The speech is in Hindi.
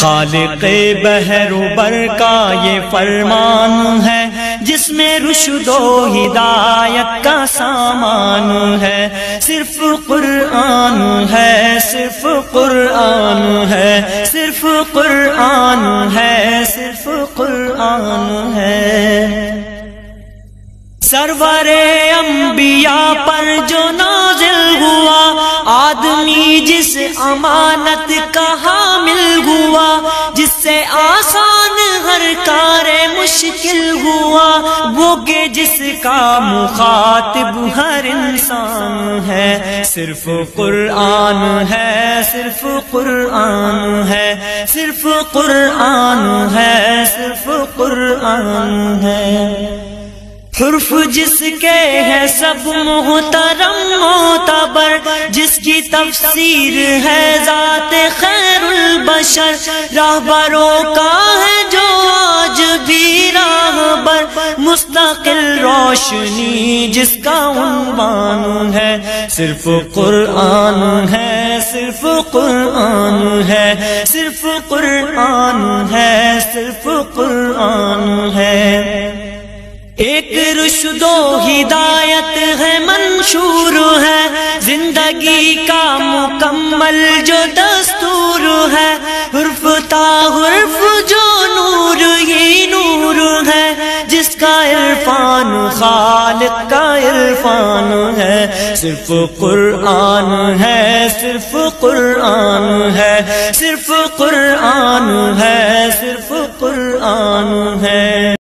खालिक बहरुबर का ये फरमान है, जिसमें रुशदो हिदायत का सामान है। सिर्फ़ कुरान है, सिर्फ़ कुरान है, सिर्फ़ कुरान है, सिर्फ़ कुरान है। सरवरे अंबिया पर जो नाजिल हुआ आदमी जिस अमानत का हामिल हुआ, जिससे आसान हर कार्य मुश्किल हुआ, वो के जिसका मुखातिब हर इंसान है। सिर्फ़ कुरान है, सिर्फ़ कुरान है, सिर्फ़ कुरान है, सिर्फ़ कुरान है। हुर्फ जिसके है सब मोहतरम मोतबर जिसकी तफसीर है जात खैरुल बशर। राहबरों का है जो आज भी राहबर। मुस्तकिल रोशनी जिसका उन्वान है। सिर्फ़ कुरान है, सिर्फ़ कुरान है। सिर्फ़ कुरान है, सिर्फ़ कुरान है। एक रुशदो हिदायत है, मंशूर है। ज़िंदगी का मुकम्मल जो दस्तूर है। हुर्फ हुर्फ जो नूर ही नूर है। जिसका इरफान खालिक का इरफान है। सिर्फ़ कुरान है, सिर्फ़ कुरान है। सिर्फ़ कुरान है, सिर्फ़ कुरान है।